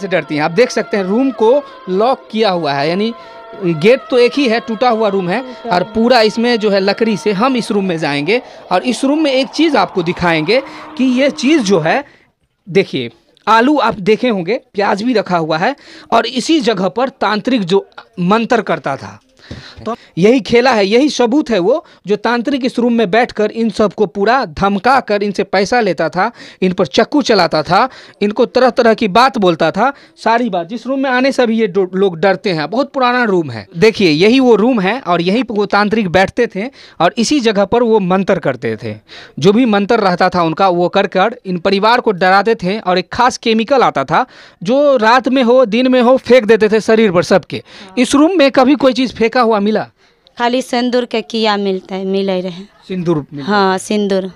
से डरती हैं। आप देख सकते हैं रूम को लॉक किया हुआ है यानी गेट तो एक ही है टूटा हुआ रूम है और पूरा इसमें जो है लकड़ी से हम इस रूम में जाएँगे और इस रूम में एक चीज़ आपको दिखाएँगे कि ये चीज़ जो है देखिए आलू आप देखे होंगे प्याज भी रखा हुआ है और इसी जगह पर तांत्रिक जो मंत्र करता था तो यही खेला है, यही सबूत है वो, जो तांत्रिक इस रूम में बैठकर इन सबको पूरा धमका कर इनसे पैसा लेता था, इन पर चक्कू चलाता था, इनको तरह तरह की बात बोलता था। सारी बात, जिस रूम में आने से भी ये लोग डरते हैं, बहुत पुराना रूम है। देखिए, यही वो रूम है और यही वो तांत्रिक बैठते थे और इसी जगह पर वो मंत्र करते थे। जो भी मंत्र रहता था उनका, वो कर कर इन परिवार को डराते थे और एक खास केमिकल आता था, जो रात में हो, दिन में हो, फेंक देते थे शरीर पर सबके। इस रूम में कभी कोई चीज़ फेंका हुआ मिला? खाली सिंदूर के किया मिलता है मिले रहे। सिंदूर हाँ सिंदूर।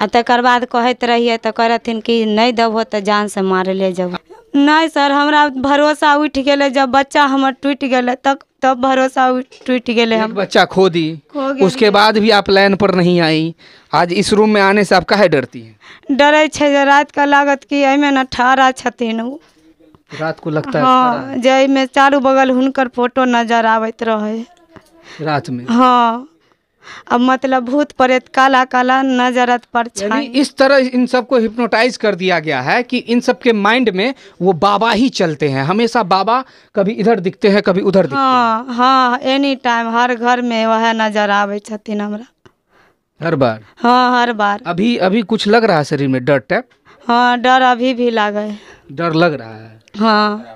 आ तकर बाद कहत रहिए तो कहथिन कि नहीं देबहो तो जान से मार ले जब। नहीं सर हमरा भरोसा उठ गए जब बच्चा हमर टूट गए तब तब भरोसा टूट गए हम। बच्चा खो दी खो उसके बाद भी आप लाइन पर नहीं आई। आज इस रूम में आने से आप काहे डरती हैं? डरै राति लागत कि एहिमे ने ठाढ़ा छथिन रात को लगता हाँ, है हाँ जे एहिमे चारू बगल हुनकर फ़ोटो नज़र आबैत रहै। रात में हाँ अब मतलब भूत प्रेत काला काला नजरत पर इस तरह इन सबको हिप्नोटाइज कर दिया गया है कि इन सबके माइंड में वो बाबा ही चलते हैं। हमेशा बाबा कभी इधर दिखते हैं कभी उधर दिखते हाँ। हाँ एनी टाइम हर घर में वह नज़र आवे छथिन हमारा। हर बार? हाँ हर बार। अभी अभी कुछ लग रहा है शरीर में? डर टाइप हाँ डर अभी भी लागे। डर लग रहा है। हाँ।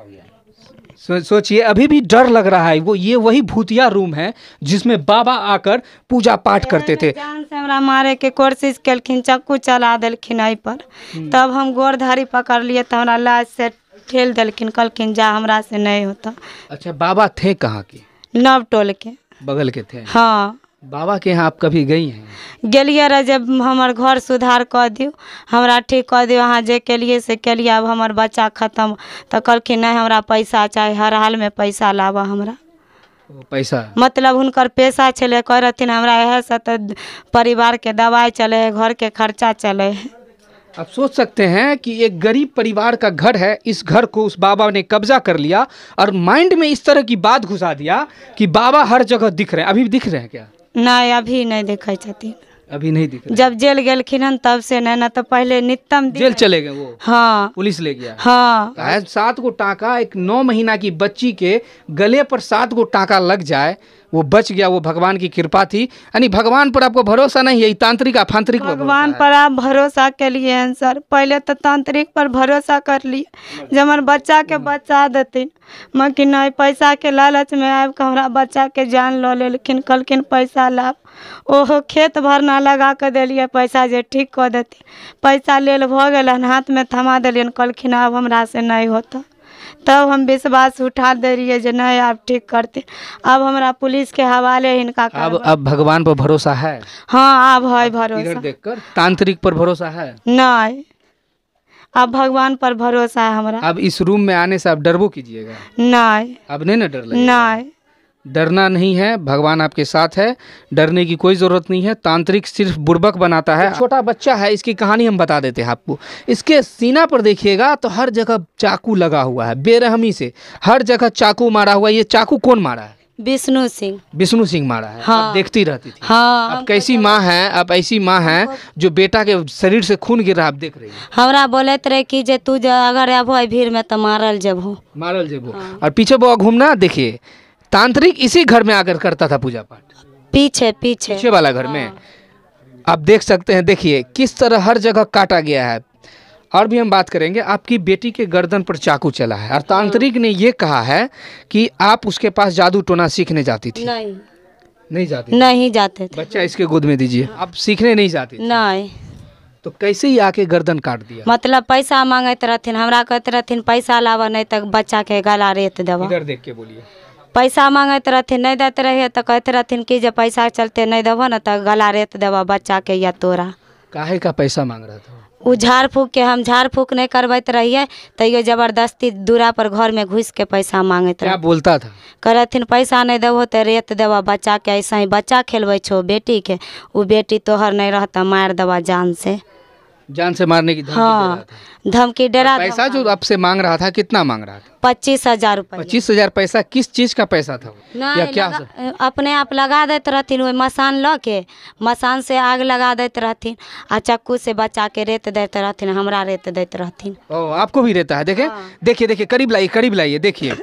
सो, सोचिए अभी भी डर लग रहा है। वो ये वही भूतिया रूम है जिसमें बाबा आकर पूजा पाठ करते थे। जान से हमरा मारे के कोशिश कलखिन चक्कू चला देलखिन एहि पर। तब हम गोर धारी पकड़ लिए तो हमरा लाज से ठेल देलखिन कहलखिन जा हमरा से नहीं होता। अच्छा बाबा थे कहाँ के? नव टोल के। बगल के थे? हाँ। बाबा के यहाँ आप कभी गई हैं? गेलियै रह जब हमर घर सुधार कऽ दियौ। हमरा ठीक कऽ दियौ अहाँ जे केलियै से केलियै आब हमर बच्चा खत्म। तऽ कहलखिन नहीं हमरा पैसा चाही हर हाल में पैसा लाब हमरा। पैसा? मतलब हुनकर पेशा छलै कहै रहथिन हमरा परिवार के दवाई चलै हइ घरके खर्चा चलै हइ आप सोच सकते हैं कि एक गरीब परिवार का घर है इस घर को उस बाबा ने कब्जा कर लिया और माइंड में इस तरह की बात घुसा दिया कि बाबा हर जगह दिख रहे हैं। अभी भी दिख रहे हैं क्या? नहि अभी नहीं देखै छथिन। अभी नहीं दिख रहे जब जेल गेलखिन हन तब से नहीं ना तो पहले नितम जेल चले गए वो? हाँ। पुलिस ले गया? हाँ। सात गो टाका एक नौ महीना की बच्ची के गले पर सात गो टाका लग जाए वो बच गया वो भगवान की कृपा थी। यानी भगवान पर आपको भरोसा नहीं है तांत्रिक फांत्रिक भगवान पर आप भरोसा केलिए हन सर। पहले तो तांत्रिक पर भरोसा कर लिए। जब हमर बच्चा के बचा देथिन मगर नहीं पैसा के लालच में आबि कऽ हमरा बच्चा के जान लऽ लेलखिन कहलखिन पैसा लाब। ओहो खेत भरना लगा के देलियै पैसा जे ठीक कऽ देथिन। पैसा लेल भऽ गेलन हाथ में थमा देलियन कहलखिन आब हमरा से नहीं होता तब हम विश्वास उठा दे रही है नहीं आप ठीक करते। अब हमारा पुलिस के हवाले इनका अब अब भगवान पर भरोसा है? हाँ अब है भरोसा। देखकर तांत्रिक पर भरोसा है? नहीं। अब भगवान पर भरोसा है हमारा। अब इस रूम में आने से आप डरबो कीजिएगा। नहीं। अब नहीं ना डर न नहीं। डरना नहीं है भगवान आपके साथ है डरने की कोई ज़रूरत नहीं है तांत्रिक सिर्फ़ बुर्बक बनाता है। छोटा बच्चा है इसकी कहानी हम बता देते हैं आपको। इसके सीना पर देखिएगा तो हर जगह चाकू लगा हुआ है बेरहमी से। हर जगह चाकू मारा हुआ है ये चाकू कौन मारा है? विष्णु सिंह। विष्णु सिंह मारा है। हाँ। आप देखती रहती थी। हाँ आप कैसी माँ है आप ऐसी माँ है जो बेटा के शरीर से खून गिर रहा है आप देख रही हैं। हमारा बोलैत रहे कि जे तू जे अगर अबो भीड़ में तो मारल जबहो। मारल जेबो और पीछे वो घूमना देखिए तांत्रिक इसी घर में आकर करता था पूजा पाठ पीछे पीछे। पीछे वाला घर में। आप देख सकते हैं देखिए किस तरह हर जगह काटा गया है। और भी हम बात करेंगे आपकी बेटी के गर्दन पर चाकू चला है। और तांत्रिक ने ये कहा है कि आप उसके पास जादू टोना सीखने जाती थी। नहीं। नहीं जाती? नहीं जाते थे। बच्चा इसके गोद में दीजिए। आप सीखने नहीं जाती थी। नहीं। तो कैसे ही आके गर्दन काट दिया? मतलब पैसा मांगैत रहथिन हमरा कहते रहथिन पैसा लावा नहीं तक बच्चा के गला रेत इधर देख के बोलिए। पैसा मांगैत रहथिन नहीं दैत रहिए तो कहते रहथिन कि जे पैसा चलते नहीं देबऽ न तऽ गला रेत देबऽ बच्चा के या तोरा। काहे का पैसा मांग रहा था उ झाड़ फूक के हम झाड़ फूक नहीं करबैत रहिए तैयो ज़बरदस्ती दूरा पर घर में घुस के पैसा मांगैत क्या बोलता था? कहथिन पैसा नहीं देबहो तऽ रेत देबऽ बच्चा के ऐसा ही बच्चा खेलबै छौ बेटी के उ बेटी तोहर नहीं रहतऽ मार देबऽ जान से जान से मारने की धमकी हाँ धमकी डरा पैसा जो आपसे मांग रहा था कितना मांग रहा था? पच्चीस हज़ार रुपये। पच्चीस हज़ार पैसा किस चीज़ का पैसा था वो? या क्या लगा- अपने आप लगा देते रहथिन ओहि मसान ल के मसान से आग लगा देते रहथिन आ चक्कू से बचा के रेत देते रहथिन हमारा रेत देते रहथिन। ओ आपको भी रहता है? देखे हाँ। देखिए देखिए करीब लाइए करीब लाइए देखिए।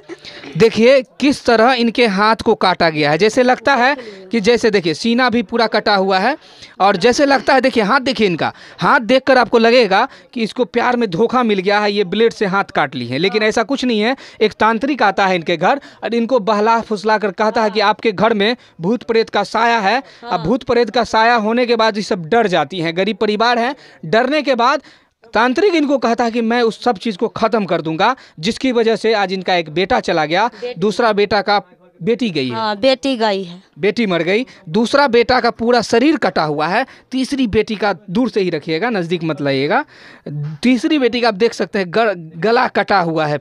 देखिए किस तरह इनके हाथ को काटा गया है। जैसे लगता है कि जैसे देखिए सीना भी पूरा कटा हुआ है और जैसे लगता है देखिए हाथ देखिए इनका। हाथ देखकर आपको लगेगा कि इसको प्यार में धोखा मिल गया है ये ब्लेड से हाथ काट ली है। लेकिन ऐसा कुछ नहीं है एक तांत्रिक आता है इनके घर और इनको बहला फुसला कर कहता है कि आपके घर में भूत प्रेत का साया है। अब भूत प्रेत का साया होने के बाद ये सब डर जाती हैं गरीब परिवार है। डरने के बाद तांत्रिक इनको कहता है कि मैं उस सब चीज़ को ख़त्म कर दूँगा जिसकी वजह से आज इनका एक बेटा चला गया दूसरा बेटा का बेटी गई है। हाँ बेटी गई है। बेटी मर गई दूसरा बेटा का पूरा शरीर कटा हुआ है तीसरी बेटी का दूर से ही रखिएगा नज़दीक मत लाइएगा। तीसरी बेटी का आप देख सकते हैं गला कटा हुआ है